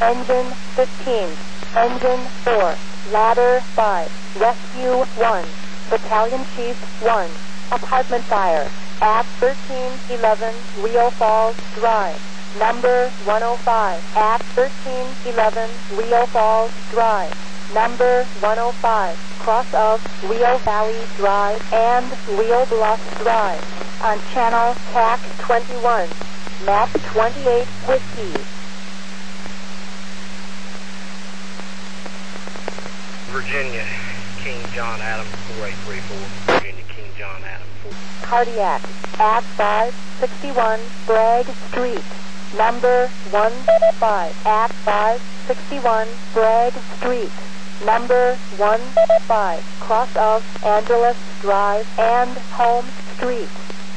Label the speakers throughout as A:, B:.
A: Engine 15. Engine 4. Ladder 5. Rescue 1. Battalion Chief 1. Apartment fire. At 1311 Rio Falls Drive. Number 105. At 1311 Rio Falls Drive. Number 105. Cross of Rio Valley Drive and Rio Bluff Drive. On channel TAC 21. Map 28 Whiskey.
B: Virginia, King John Adams 4834. Virginia, King John Adams 4.
A: Cardiac at 561 Bragg Street. Number 15 at 561 Bragg Street. Number 15 cross of Angeles Drive and Home Street.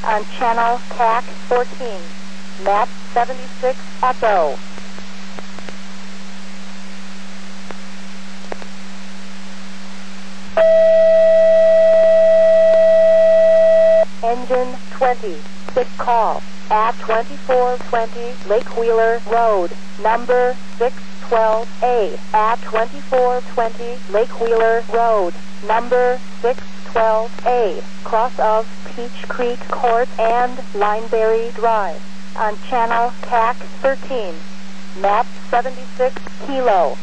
A: On channel TAC 14. Map 76 Echo. Engine 20. Sick call. At 2420 Lake Wheeler Road. Number 612A. At 2420 Lake Wheeler Road. Number 612A. Cross of Peach Creek Court and Lineberry Drive. On channel TAC 13. Map 76 Kilo.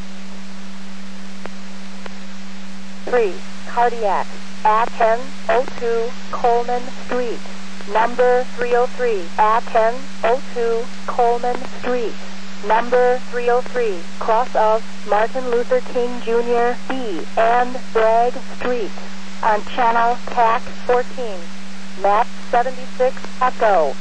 A: 3. Cardiac at 1002 Coleman Street. Number 303 at 1002 Coleman Street. Number 303 cross of Martin Luther King Jr. B and Bragg Street. On channel TAC 14. Map 76 Echo.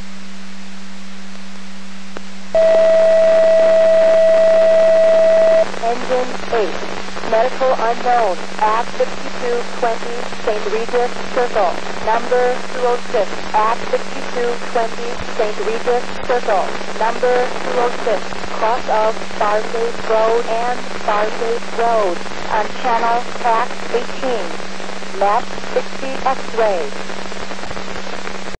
A: Engine 8. Medical unknown at 5220 St. Regis Circle. Number 206 at 5220 St. Regis Circle. Number 206 cross of Bargate Road and Bargate Road on channel TAC 18. Map 60 X-ray.